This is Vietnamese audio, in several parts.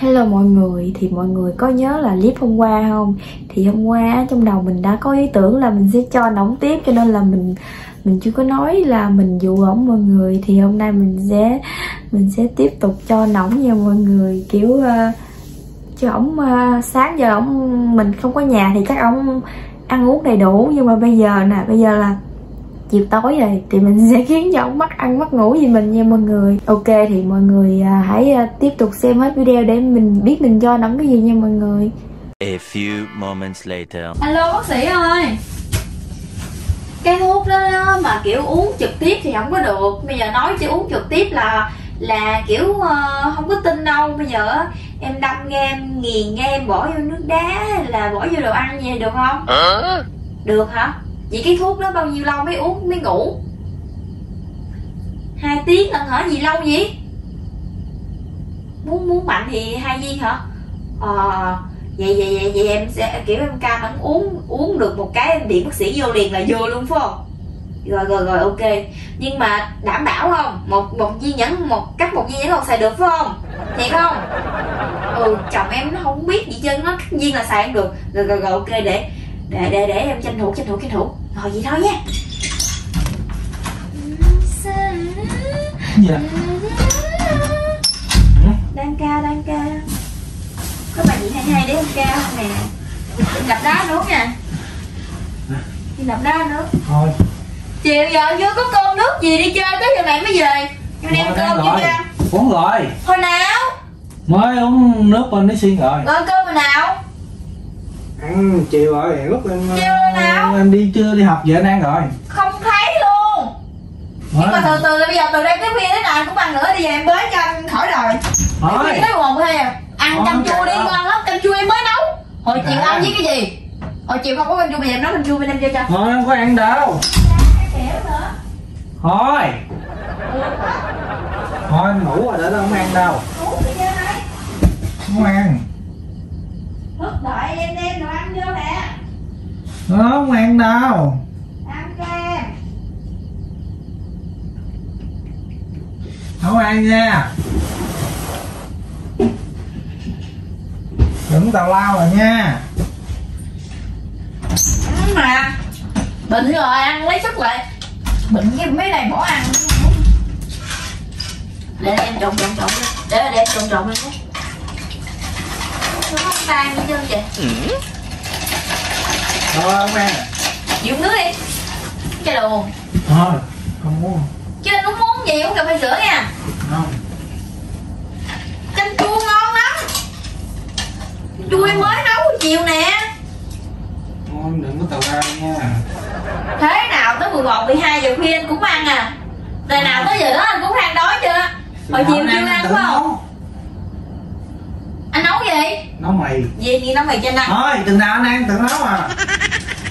Hello mọi người, thì mọi người có nhớ là clip hôm qua không? Thì hôm qua trong đầu mình đã có ý tưởng là mình sẽ cho nóng tiếp cho nên là mình mình chưa có nói là mình dụ ổng mọi người. Thì hôm nay mình sẽ mình sẽ tiếp tục cho nóng nha mọi người. Kiểu uh, cho ổng uh, sáng giờ ổng mình không có nhà thì chắc ổng ăn uống đầy đủ. Nhưng mà bây giờ nè bây giờ là chiều tối rồi thì mình sẽ khiến cho ông mất ăn mất ngủ gì mình nha mọi người ok thì mọi người à, hãy à, tiếp tục xem hết video để mình biết mình cho nắm cái gì nha mọi người A few moments later. Alo bác sĩ ơi Cái thuốc đó, đó mà kiểu uống trực tiếp thì không có được Bây giờ nói chứ uống trực tiếp là là kiểu uh, không có tin đâu Bây giờ em đâm nghe em nghiền nghe em bỏ vô nước đá hay là bỏ vô đồ ăn vậy được không? Được hả? Vậy cái thuốc đó bao nhiêu lâu mới uống, mới ngủ? Hai tiếng lần hả? Gì lâu vậy? Muốn muốn mạnh thì hai viên hả? Ờ vậy vậy vậy vậy em sẽ, kiểu em cam ăn uống uống được một cái em điện bác sĩ vô liền là vô luôn, phải không rồi rồi rồi, ok nhưng mà đảm bảo không một một viên nhẫn, một, cắt một viên nhẫn còn xài được, phải không thiệt không ừ chồng em nó không biết gì chân nó cắt viên là xài không được rồi rồi rồi, ok, để để để để em tranh thủ tranh thủ tranh thủ. Rồi vậy thôi nha. Dạ. đang ca đang ca. Có bài gì hay hay để em ca không nè? Đập đá nữa nha. Đi đập đá nữa Thôi. Chiều giờ chưa có cơm nước gì đi chơi tới giờ này mới về. Nhưng đem cơm ra Uống rồi. Hồi nào? Mới uống nước bên cái xiên rồi. Rồi cơm hồi nào Ăn chiều rồi lúc em Chiều nào? Em đi chưa đi học về anh ăn rồi. Không thấy luôn. Nhưng mà từ từ bây giờ từ đây tới khuya thế nào cũng ăn nữa đi về em bới cho anh khỏi đời. Thôi. Tới một hay à. Ăn canh chua đi ngon lắm canh chua em mới nấu. Hồi chiều ăn với cái gì? Hồi chiều không có canh chua bây giờ em nấu canh chua bên em cho cho. Thôi không có ăn đâu. Thôi. Thôi em ngủ rồi để đâu không ăn đâu. Này Không ăn thức đợi em đem đồ ăn vô nè không ăn đâu. Ăn cho em. Không ăn nha. Đừng tào lao rồi nha. Ăn mà. Bệnh rồi ăn lấy sức lại. Bệnh cái mấy này bỏ ăn. Để em trộn trộn trộn. Để để trộn trộn lên nó không tan như trơn vậy? Thôi không ăn. Chịu nước đi. Cái đồ. Thôi không muốn. Chứ anh uống muốn gì? Uống cà phê sữa nha. Không. Chanh chua ngon lắm. Chua em mới nấu chiều nè. Thôi đừng có tào lao nha. Thế nào tới 11, 12 giờ khuya anh cũng ăn à? Đời nào tới giờ đó anh cũng than đói chưa? Hồi chiều chưa ăn phải không? anh nấu gì Nấu mì gì gì nấu mì cho anh ăn Thôi từng nào anh ăn tự nấu à.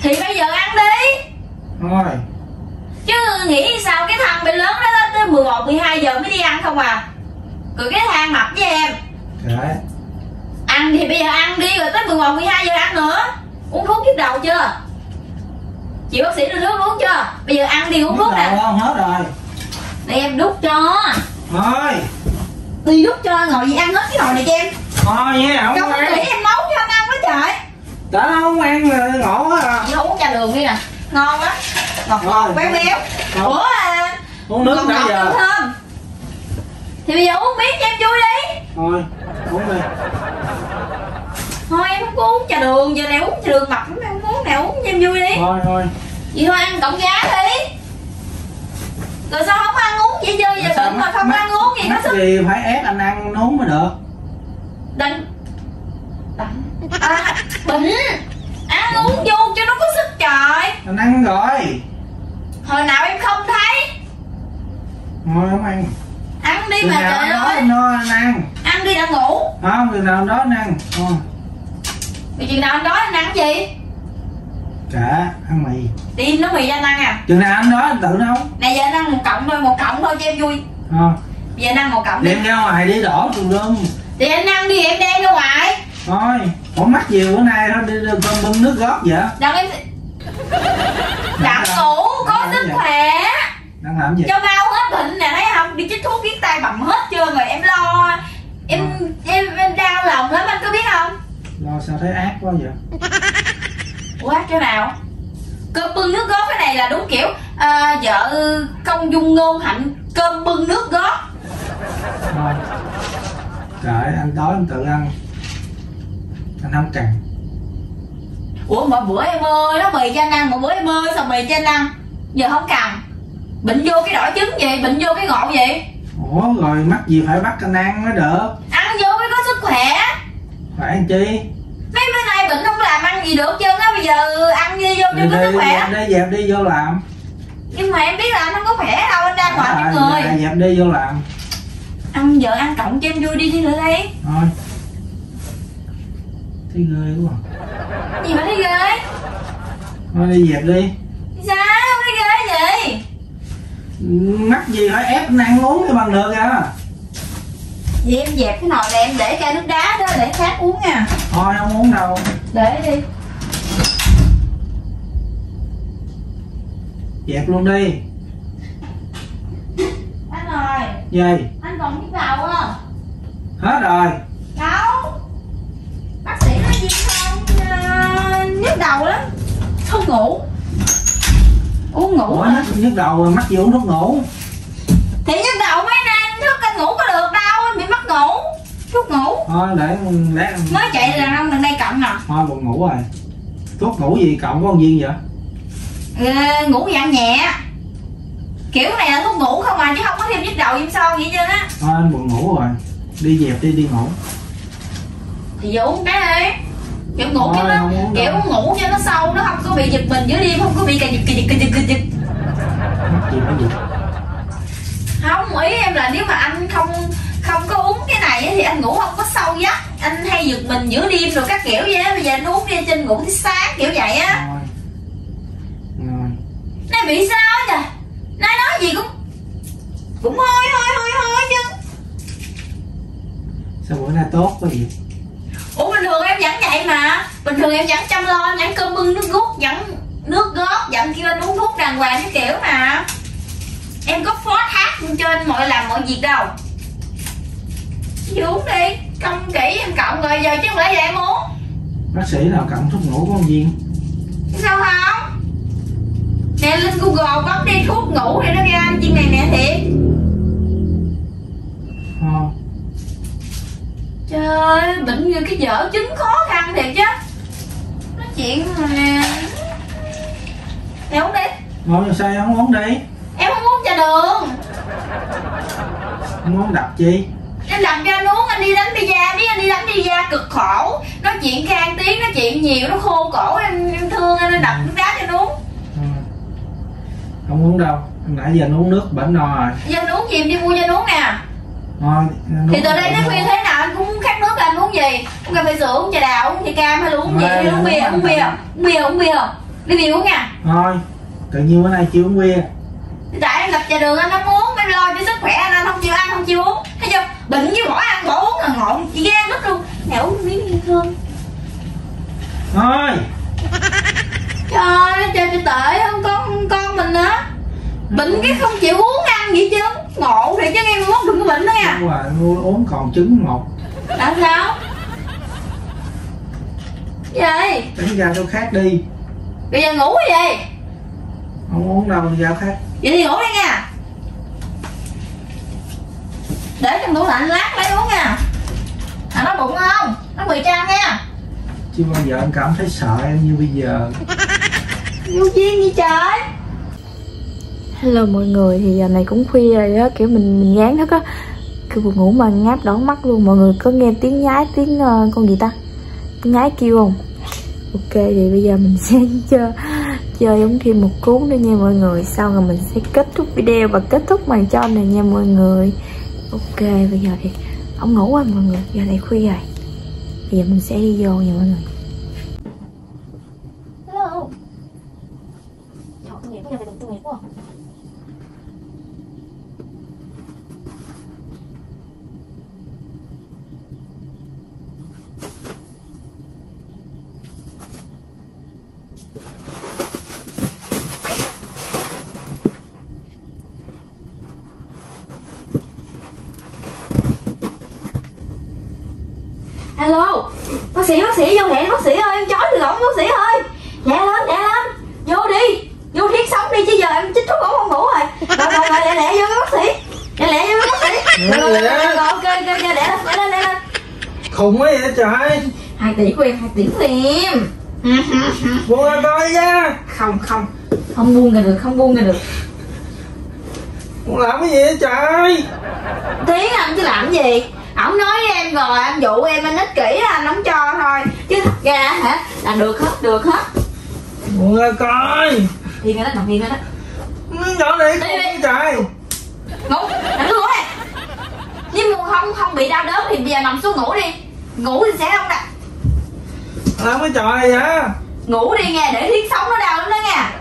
Thì bây giờ ăn đi. Thôi. Chứ nghĩ sao cái thằng bị lớn đó tới 11, 12 giờ mới đi ăn không à? Rồi cái thằng mập với em. Kệ ăn thì bây giờ ăn đi rồi tới 11, 12 giờ ăn nữa. Uống thuốc nhức đầu chưa? Chị bác sĩ đưa nước uống chưa? Bây giờ ăn đi uống thuốc nè. không? Hết rồi. Để em đút cho. Thôi. Đi đút cho ngồi gì ăn hết cái nồi này cho em Thôi nha không ăn. Nghĩ em nấu cho anh ăn đó trời. Đã không ăn là ngộ quá à. Chị uống trà đường đi nè. Ngon á. Ngọt ngọt béo béo. Ủa à Uống nước ngọt nãy ngọt giờ. thơm thì bây giờ uống miếng cho em vui đi. Thôi uống đi. Thôi em không có uống trà đường. Giờ này uống trà đường mập lắm em không uống nào uống cho em vui đi. Thôi thôi. Vậy thôi ăn cộng giá đi. Rồi sao không ăn uống? Vậy chơi giờ bệnh mà không mắc- ăn uống gì nó sức. gì phải ép anh ăn uống mới được định à, bệnh ăn uống vô cho nó có sức trời. Anh ăn rồi. Hồi nào em không thấy? Thôi không ăn ăn đi Từ mà trời ơi. nói anh ăn. Ăn đi đã ngủ. Không từ nào đó anh ăn. Thôi vì chừng nào anh đói anh ăn gì? Kệ ăn mì. Đi nấu mì cho anh ăn à. Chừng nào anh đói anh tự nấu. Này giờ anh ăn một cộng thôi một cộng thôi cho em vui. Bây giờ anh ăn một cộng đi. Đem ra ngoài đi đổ tùm lum thì anh ăn đi em đem ra ngoài. Thôi Không mắc nhiều bữa nay thôi đi, đi bưng nước gót vậy. Đặng em đặng ngủ có sức gì? khỏe. Đang làm gì? Cho mau hết bệnh nè thấy không? Đi chích thuốc kiến tay bầm hết trơn rồi em lo. Em em, em đau lo sao thấy ác quá vậy? Quá chỗ nào. Cơm bưng nước gót cái này là đúng kiểu à, vợ công dung ngôn hạnh cơm bưng nước gót thôi kệ anh đói anh tự ăn anh không cần ủa mỗi bữa em ơi nó mì cho anh ăn mỗi bữa em ơi sao mì cho anh ăn? Giờ không cần. Bệnh vô cái đỏ trứng gì bệnh vô cái ngộ gì ủa rồi mắc gì phải bắt anh ăn mới được? Ăn vô mới có sức khỏe. Phải ăn chi? Mấy bữa nay bệnh không làm ăn gì được chân á bây giờ ăn đi vô cho có sức khỏe. dẹp đi dẹp đi vô làm. Nhưng mà em biết là anh không có khỏe đâu anh đang ngoài À, người. dẹp đi vô làm ăn vợ ăn cộng cho em vui đi đi nữa đi thôi. Thấy ghê quá gì mà thấy ghê? Thôi đi dẹp đi. Sao? Không thấy ghê gì mắc gì phải ép ăn uống cho bằng được à. Vậy em dẹp cái nồi này em để chai nước đá đó để khác uống nha. Thôi không uống đâu. Để đi. Dẹp luôn đi. Anh ơi. Gì anh còn nhức đầu không? Hết rồi. Đâu? Bác sĩ nói gì không? À, nhức đầu lắm. Không ngủ. Uống ngủ ủa hả? nhức, đầu rồi mắc gì uống thuốc ngủ? Thì nhức đầu mấy nay thức anh ngủ có được đâu bị mất ngủ. Thuốc ngủ. Thôi để để. Mới chạy đàn ông gần đây cộng nè thôi buồn ngủ rồi. Thuốc ngủ gì cộng có con viên vậy? Ừ, ngủ dạng nhẹ kiểu này là thuốc ngủ không à chứ không có thêm nhức đầu thêm son gì trơn á. Anh buồn ngủ rồi. Đi dẹp đi đi ngủ. Thì giờ uống cái đi. Kiểu ngủ cho Thôi, nó kiểu đâu. ngủ cho nó sâu nó không có bị giật mình giữa đêm không có bị cà giật cà giật cà giật cà giật. Không ý em là nếu mà anh không không có uống cái này thì anh ngủ không có sâu giấc. Anh hay giật mình giữa đêm rồi các kiểu vậy bây giờ anh uống đi trên ngủ tới sáng kiểu vậy á. Nay bị sao nói gì cũng cũng hôi hôi hôi hôi chứ. Sao bữa nay tốt quá vậy? Ủa bình thường em vẫn vậy mà. Bình thường em vẫn chăm lo vẫn cơm bưng nước gút vẫn nước gót vẫn kêu anh uống thuốc đàng hoàng cái kiểu mà. Em có phó thác anh mọi làm mọi việc đâu. Chị uống đi công kỹ em cộng rồi giờ chứ không lẽ giờ em uống. Bác sĩ nào cộng thuốc ngủ có con viên sao nè lên google bấm đi thuốc ngủ thì nó ra anh chuyện này nè thiệt. Thôi trời ơi bệnh như cái vợ chứng khó khăn thiệt chứ. Nói chuyện mà. Nè uống đi. Ngồi sao em không uống đi. Em không uống trà đường. Không uống đập chi? Em làm cho anh uống anh đi đánh pizza biết anh đi đánh pizza cực khổ. Nói chuyện khang tiếng nói chuyện nhiều nó khô cổ em em thương anh đập đá cho anh uống Thôi. Không uống đâu. Nãy giờ uống nước bển no rồi. Giờ anh uống gì? Em đi mua cho uống nè. Anh thì từ đây khuya no. thế nào? Anh cũng khát nước là anh uống gì? Uống cà phê sữa uống trà đào uống trà cam hay là uống gì đi uống bia uống bia. Uống bia uống bia. Đi bia uống nha. Thôi tự nhiên bữa nay chưa uống bia. Tại em gặp trà đường anh không uống em lo cho sức khỏe anh anh không chịu ăn không chịu uống. Thấy chưa? Bệnh với bỏ ăn bỏ uống là ngọn chị gan lắm luôn. Nè uống miếng đi thương? Thôi. Trời ơi nó chơi cho tệ con mình nữa bệnh cái không chịu uống ăn gì chứ. Ngộ thì chứ em mốt đừng có bệnh nữa nha. Đúng rồi, mua uống còn trứng một. Là sao? Vậy Đánh ra chỗ khác đi. Bây giờ ngủ cái gì? Không uống đâu đi ra khác. Vậy thì ngủ đi nha. Để trong tủ lạnh lát lấy uống nha. À nó bụng không? Nó bị trang nha. Chưa bao giờ anh cảm thấy sợ em như bây giờ. Vô duyên gì trời Hello mọi người, thì giờ này cũng khuya rồi á, kiểu mình mình ngán thức á. Kiểu buồn ngủ mà ngáp đón mắt luôn, mọi người có nghe tiếng nhái, tiếng uh, con gì ta? Nhái kêu không? Ok, thì bây giờ mình sẽ chơi chơi giống thêm một cuốn nữa nha mọi người. Sau rồi mình sẽ kết thúc video và kết thúc màn cho này nha mọi người. Ok, bây giờ thì ông ngủ rồi mọi người, giờ này khuya rồi. Bây giờ mình sẽ đi vô nha mọi người. Hello. Trời, tôi nghĩ có tôi quá sĩ bác sĩ vô hẹn bác sĩ ơi em chói ổng bác sĩ ơi. Lẹ lên lẹ lên. Vô đi vô thiết sống đi chứ giờ em chích thuốc ổng không ngủ rồi. Rồi rồi rồi lẹ lẹ vô cái bác sĩ. Lẹ lẹ vô cái bác sĩ. Rồi rồi lẹ. rồi, rồi ok ok lẹ lên lẹ lên lẹ lên. Khùng quá vậy trời. Hai tỷ của em hai tỷ của em. Buông ra coi nha. Không không. Không buông ra được không buông ra được. Con làm cái gì vậy trời? Tiếng anh chứ làm gì ổng nói với em rồi anh dụ em anh ích kỷ anh không cho thôi. Chứ thật ra hả là được hết được hết. Buông ra coi. Hiền rồi đó nằm hiền rồi đó. Nhỏ này Đi, khùng đi. trời ngủ nằm xuống ngủ đi nhưng mà không không bị đau đớn thì bây giờ nằm xuống ngủ đi. Ngủ thì sẽ không nè làm cái trò này hả? Ngủ đi nghe để thiết sống nó đau lắm đó nha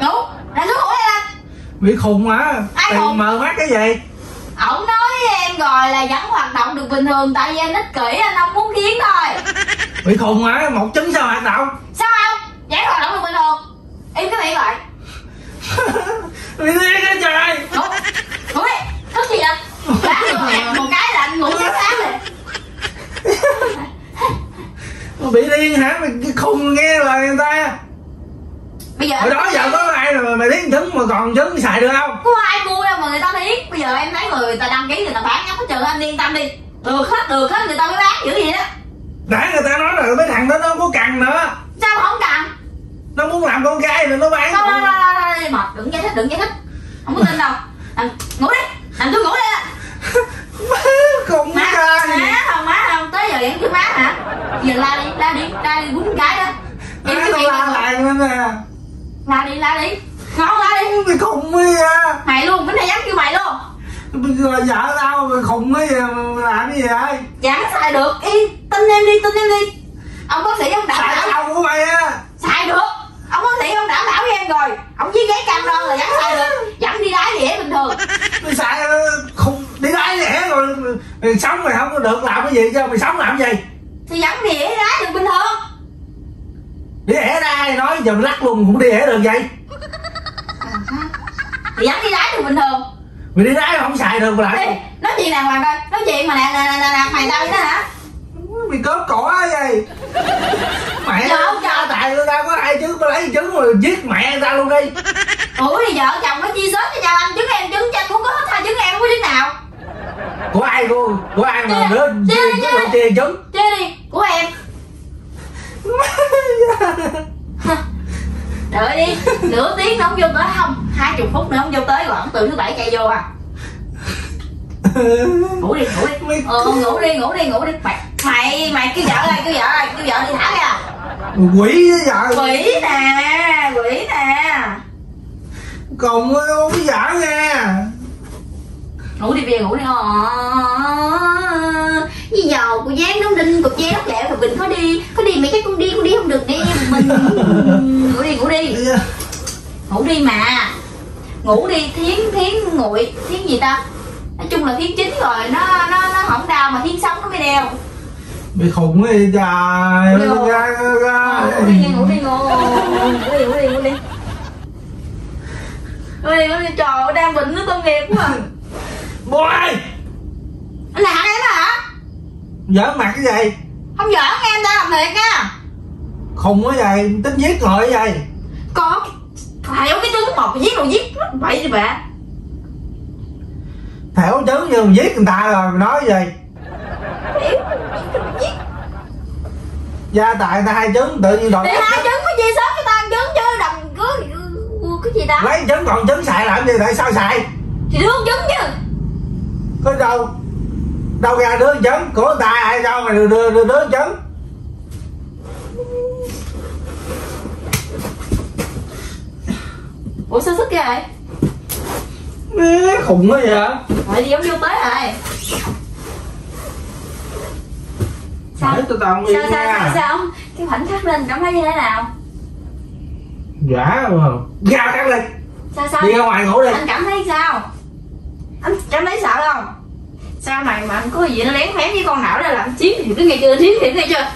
ngủ nằm xuống ngủ đi lên bị khùng hả? Ai Tiền khùng? mờ mắt cái gì? Ổng nói em rồi là vẫn hoạt động được bình thường tại vì anh ích kỷ anh không muốn kiến thôi. Bị khùng hả? Một chứng sao hoạt động? Sao không? Vẫn hoạt động được bình thường. Im cái miệng lại. Bị điên cái trời. Ngủ ngủ đi thức gì vậy? Đá hẹn một cái là anh ngủ sáng sáng rồi bị điên hả? Mày khùng nghe lời người ta. Bây giờ hồi đó giờ có ai mà mày điên trứng mà còn trứng xài được không? Có ai mua đâu mà người ta biết. Bây giờ em thấy người ta đăng ký người ta bán nhắm hết trơn anh yên tâm đi. Được hết được hết người ta mới bán dữ gì đó. Để người ta nói là mấy thằng đó nó không có cần nữa. Sao không cần? Nó muốn làm con gái rồi nó bán. Đâu đâu đâu mệt đừng giải thích đừng giải thích không có tin đâu nằm ngủ đi nằm xuống ngủ đi á. khùng má cái trời má không má không tới giờ vẫn cứ má hả giờ la đi la đi la đi quýnh cái đó em Má cái tao miệng la la, lại nữa nè la đi la đi không la đi mày khùng mới à mày luôn bánh này dám kêu mày luôn bây giờ vợ tao mày khùng à mày làm cái gì vậy? Nó xài được. Ý tin em đi tin em đi. Ông bác sĩ ông đảm xài bảo tao của mày á. Xài được. Ông bác sĩ ông đảm bảo với em rồi. Ông viết giấy cam đoan là vẫn xài được. Vẫn đi đái dễ bình thường. Mày xài ờ, khùng đi đái lẻ rồi mày sống mày không có được làm cái gì cho mày sống làm cái gì? Thì vẫn đi dễ đái được bình thường. Đi ẻ ra ai nói giờ lắc luôn cũng đi ẻ được vậy. Thì vẫn đi đái được bình thường mày đi đái mà không xài được mà lại Nói chuyện đàng hoàng coi. Nói chuyện mà nè nè nè nè mày tao vậy đó hả? Mày cớp cỏ vậy. Mẹ không cha tại người ta có ai chứ có lấy trứng mà giết mẹ người ta luôn đi. Ủa thì vợ chồng có chia sớt cho nhau anh Trứng em trứng cho anh cũng có hết hai trứng em không có trứng nào. Của ai luôn của ai mà Chia- nữa chia chia chia chia chia trứng. Chơi đi Của em Đợi đi Nửa tiếng nữa không vô tới không? Hai chục phút nữa không vô tới rồi từ thứ bảy chạy vô à. Ngủ đi ngủ đi. Ờ ngủ đi ngủ đi ngủ đi. Mày mày mày kêu vợ ơi kêu vợ ơi kêu vợ đi thả ra quỷ với vợ quỷ nè quỷ nè. Cùng không có vợ nha ngủ đi giờ ngủ đi ờ gì dầu cô dán đóng đinh cục dây lóc lẹo rồi bình có đi. Có đi mấy cái con đi con đi không được đi mình. Ngủ đi ngủ đi. Ngủ đi mà. Ngủ đi thiến thiến nguội. Thiến gì ta? Nói chung là thiến chính rồi nó nó nó không đau mà thiến sống nó mới đeo. Bị khùng ấy trời Ngủ đi, ngủ đi ngủ đi ngủ đi ngủ đi ngủ đi ngủ đi ngủ đi. Trời ơi đang bệnh nó tội nghiệp quá à. boy! Anh hả giỡn mặt cái gì? Không giỡn nghe em ta làm thiệt nha. Khùng quá vậy tính giết người vậy có thầy cái trứng một giết rồi giết vậy đi bà thẻo trứng như giết người ta rồi nói gì? Gia tại người ta hai trứng tự nhiên đòi thì hai trứng có gì sớm cho ta ăn trứng chứ đầm cứ cái gì ta? Lấy trứng còn trứng xài làm gì tại sao xài? Thì đương trứng chứ. Có đâu đâu ra đứa trứng của người ta ai cho mày đưa đưa, đưa, đưa trứng ủa sao sức vậy Ê, khùng quá vậy Rồi đi ông vô tới rồi Sao? Để tôi tao Sao sao sao sao không? Cái khoảnh khắc lên cảm thấy như thế nào? giả mà ra cắt lên Sao sao? đi ra ngoài ngủ đi Anh cảm thấy sao? Anh cảm thấy sợ không? Sao này mà anh có gì nó lén phén với con não ra làm chiếm thì cứ nghe chưa chiếm thì nghe chưa?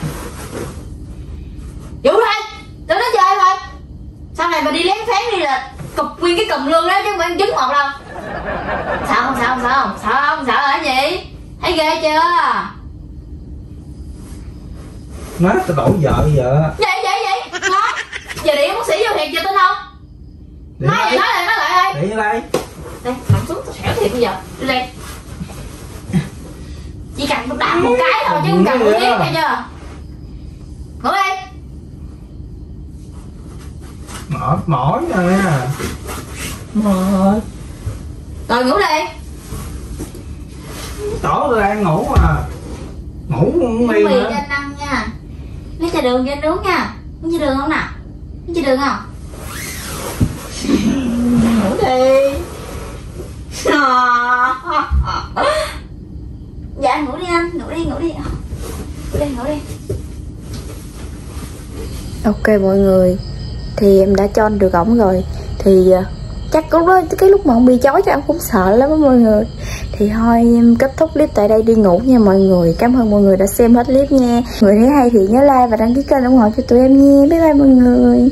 Vũ lên! Tụi nó chơi thôi Sau này mà đi lén phén đi là cục nguyên cái cùm luôn đó chứ không phải trứng một đâu Sợ không sợ không sợ không sợ không sợ cái gì? Thấy ghê chưa? má tao đổ vợ vợ vậy vậy vậy ngon giờ điện bác sĩ vô thiệt giờ tin không nói vậy đây. nói lại nói lại ơi để đây đây nằm xuống tao xẻo thiệt bây giờ đi lên chỉ cần tao đạp một cái thôi chứ không cần tiếng á. nghe chưa? Ngủ đi. Mỏi mỏi nè. Mệt. Rồi ngủ đi. Tổ tôi đang ngủ mà. Ngủ không mì mì cho nữa anh ăn nha. Lấy trà đường cho anh uống nha. Muốn trà đường không nào muốn trà đường không? Ngủ đi dạ ngủ đi anh, ngủ đi ngủ đi. Ờ, ngủ đi ngủ đi. Ok mọi người, thì em đã cho anh được ổng rồi. Thì ờ, chắc lúc đó, cái lúc mà ông bị chói chắc em cũng sợ lắm á mọi người. Thì thôi, em kết thúc clip tại đây đi ngủ nha mọi người. Cảm ơn mọi người đã xem hết clip nha. Người thấy hay thì nhớ like và đăng ký kênh ủng hộ cho tụi em nha. Bye bye mọi người.